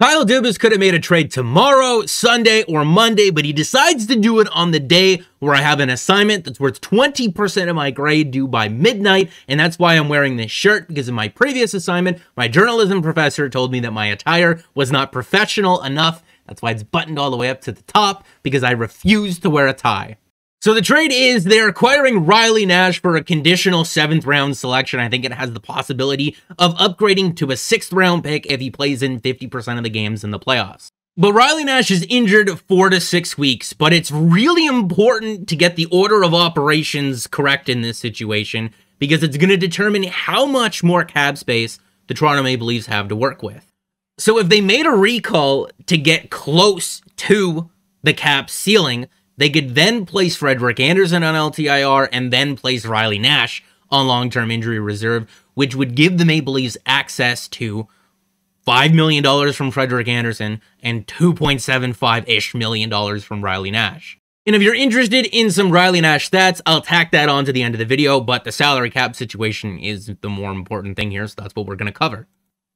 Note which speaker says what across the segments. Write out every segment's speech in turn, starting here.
Speaker 1: Kyle Dubas could have made a trade tomorrow, Sunday, or Monday, but he decides to do it on the day where I have an assignment that's worth 20% of my grade due by midnight, and that's why I'm wearing this shirt, because in my previous assignment, my journalism professor told me that my attire was not professional enough. That's why it's buttoned all the way up to the top, because I refuse to wear a tie. So the trade is they're acquiring Riley Nash for a conditional seventh round selection. I think it has the possibility of upgrading to a sixth round pick if he plays in 50% of the games in the playoffs. But Riley Nash is injured four to six weeks, but it's really important to get the order of operations correct in this situation because it's going to determine how much more cap space the Toronto Maple Leafs have to work with. So if they made a recall to get close to the cap ceiling, they could then place Frederik Andersen on LTIR and then place Riley Nash on long term injury reserve, which would give the Maple Leafs access to $5 million from Frederik Andersen and 2.75 ish million dollars from Riley Nash. And if you're interested in some Riley Nash stats, I'll tack that on to the end of the video, but the salary cap situation is the more important thing here, so that's what we're going to cover.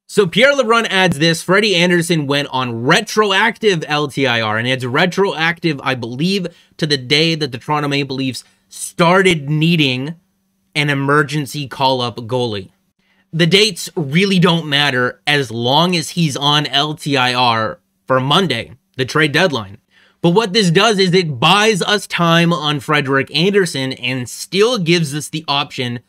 Speaker 1: So Pierre LeBrun adds this, Freddie Andersen went on retroactive LTIR, and it's retroactive, I believe, to the day that the Toronto Maple Leafs started needing an emergency call-up goalie. The dates really don't matter as long as he's on LTIR for Monday, the trade deadline. But what this does is it buys us time on Frederik Andersen and still gives us the option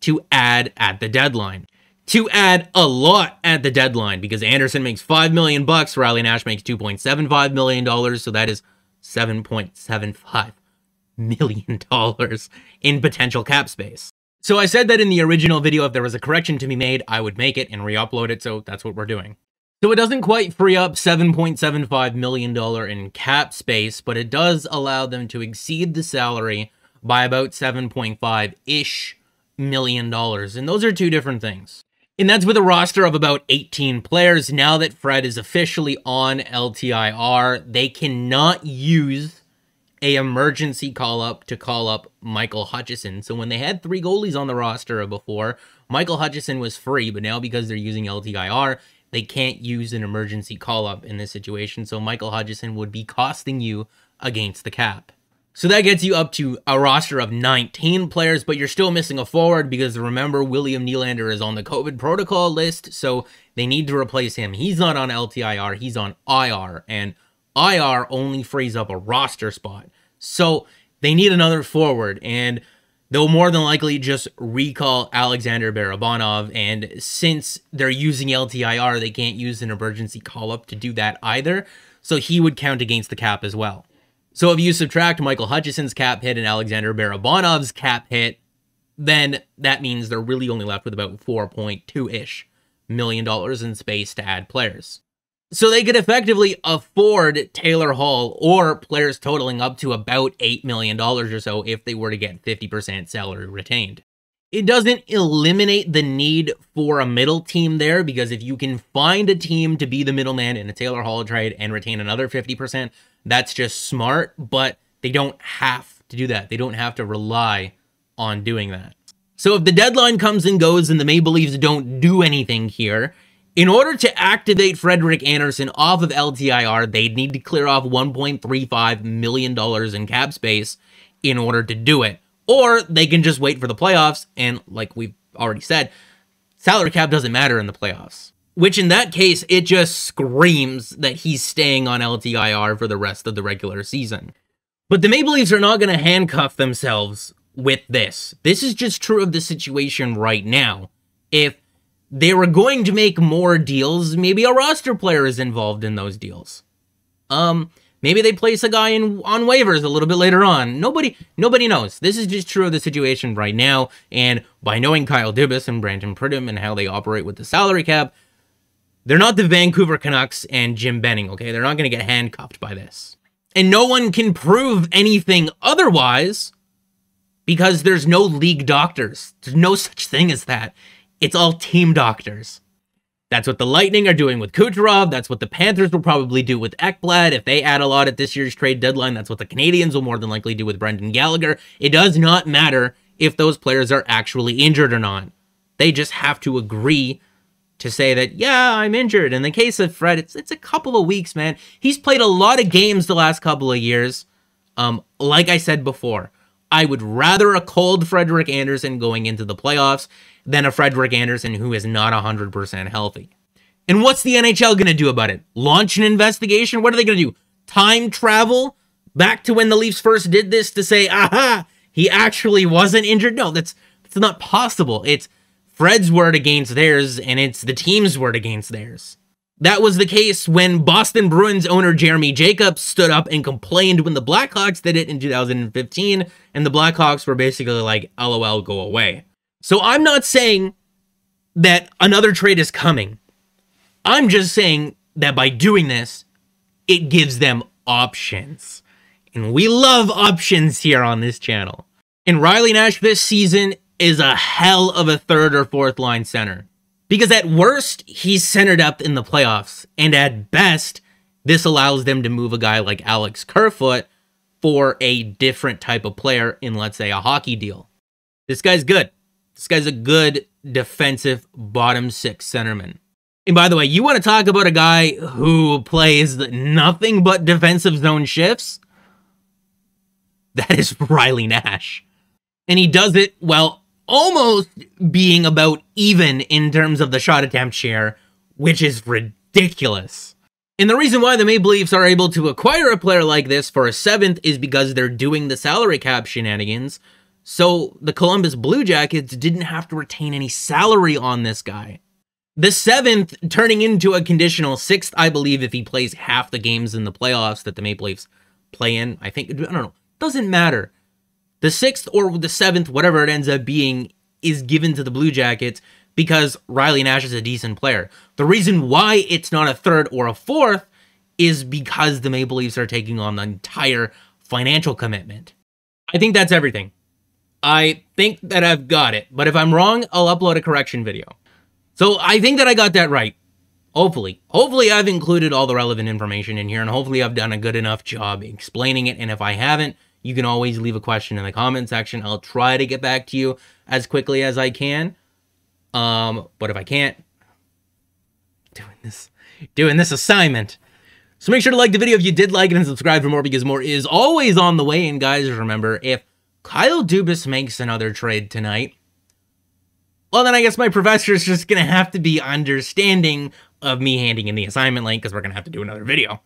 Speaker 1: to add at the deadline to add a lot at the deadline because Andersen makes 5 million bucks, Riley Nash makes 2.75 million dollars, so that is 7.75 million dollars in potential cap space. So I said that in the original video if there was a correction to be made, I would make it and re-upload it, so that's what we're doing. So it doesn't quite free up $7.75 million in cap space, but it does allow them to exceed the salary by about 7.5-ish million dollars. And those are two different things. And that's with a roster of about 18 players. Now that Fred is officially on LTIR, they cannot use a emergency call up to call up Michael Hutchinson. So when they had three goalies on the roster before, Michael Hutchinson was free, but now because they're using LTIR, they can't use an emergency call up in this situation. So Michael Hutchinson would be costing you against the cap. So that gets you up to a roster of 19 players, but you're still missing a forward because remember, William Nylander is on the COVID protocol list, so they need to replace him. He's not on LTIR, he's on IR, and IR only frees up a roster spot. So they need another forward, and they'll more than likely just recall Alexander Barabanov, and since they're using LTIR, they can't use an emergency call-up to do that either, so he would count against the cap as well. So if you subtract Michael Hutchinson's cap hit and Alexander Barabanov's cap hit, then that means they're really only left with about 4.2-ish million dollars in space to add players. So they could effectively afford Taylor Hall or players totaling up to about $8 million or so if they were to get 50% salary retained. It doesn't eliminate the need for a middle team there because if you can find a team to be the middleman in a Taylor Hall trade and retain another 50%, that's just smart, but they don't have to do that. They don't have to rely on doing that. So if the deadline comes and goes and the Maple Leafs don't do anything here, in order to activate Frederik Andersen off of LTIR, they'd need to clear off $1.35 million in cap space in order to do it. Or they can just wait for the playoffs, and like we've already said, salary cap doesn't matter in the playoffs. Which in that case, it just screams that he's staying on LTIR for the rest of the regular season. But the Maple Leafs are not going to handcuff themselves with this. This is just true of the situation right now. If they were going to make more deals, maybe a roster player is involved in those deals. Um, maybe they place a guy in on waivers a little bit later on. Nobody, nobody knows. This is just true of the situation right now. And by knowing Kyle Dubas and Brandon Pridham and how they operate with the salary cap, they're not the Vancouver Canucks and Jim Benning, okay? They're not going to get handcuffed by this. And no one can prove anything otherwise because there's no league doctors. There's no such thing as that. It's all team doctors. That's what the Lightning are doing with Kucherov. That's what the Panthers will probably do with Ekblad. If they add a lot at this year's trade deadline, that's what the Canadiens will more than likely do with Brendan Gallagher. It does not matter if those players are actually injured or not. They just have to agree to say that, yeah, I'm injured. In the case of Fred, it's it's a couple of weeks, man. He's played a lot of games the last couple of years. Um, like I said before, I would rather a cold Frederik Andersen going into the playoffs than a Frederik Andersen who is not 100% healthy. And what's the NHL going to do about it? Launch an investigation? What are they going to do? Time travel back to when the Leafs first did this to say, aha, he actually wasn't injured? No, that's that's not possible. It's Fred's word against theirs, and it's the team's word against theirs. That was the case when Boston Bruins owner Jeremy Jacobs stood up and complained when the Blackhawks did it in 2015, and the Blackhawks were basically like, LOL, go away. So I'm not saying that another trade is coming. I'm just saying that by doing this, it gives them options. And we love options here on this channel. And Riley Nash this season is a hell of a third or fourth line center. Because at worst, he's centered up in the playoffs. And at best, this allows them to move a guy like Alex Kerfoot for a different type of player in, let's say, a hockey deal. This guy's good. This guy's a good defensive bottom six centerman. And by the way, you want to talk about a guy who plays nothing but defensive zone shifts? That is Riley Nash. And he does it while almost being about even in terms of the shot attempt share, which is ridiculous. And the reason why the Maple Leafs are able to acquire a player like this for a seventh is because they're doing the salary cap shenanigans. So the Columbus Blue Jackets didn't have to retain any salary on this guy. The seventh turning into a conditional sixth, I believe, if he plays half the games in the playoffs that the Maple Leafs play in. I think, I don't know. Doesn't matter. The sixth or the seventh, whatever it ends up being, is given to the Blue Jackets because Riley Nash is a decent player. The reason why it's not a third or a fourth is because the Maple Leafs are taking on the entire financial commitment. I think that's everything. I think that I've got it, but if I'm wrong, I'll upload a correction video. So I think that I got that right. Hopefully. Hopefully I've included all the relevant information in here and hopefully I've done a good enough job explaining it. And if I haven't, you can always leave a question in the comment section. I'll try to get back to you as quickly as I can. Um, but if I can't, doing this, doing this assignment. So make sure to like the video if you did like it and subscribe for more because more is always on the way. And guys, remember, if Kyle Dubas makes another trade tonight, well, then I guess my professor is just going to have to be understanding of me handing in the assignment link because we're going to have to do another video.